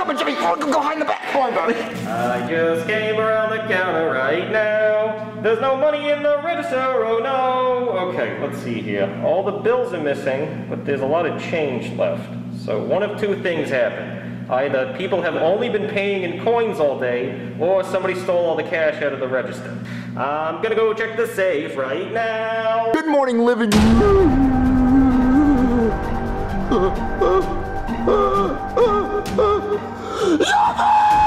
He's coming, Jimmy! Oh, go behind the back! Go on, buddy! I just came around the counter right now. There's no money in the register, oh no. Okay, let's see here. All the bills are missing, but there's a lot of change left. So one of two things happened. Either people have only been paying in coins all day, or somebody stole all the cash out of the register. I'm gonna go check the safe right now. Good morning, living. 老婆。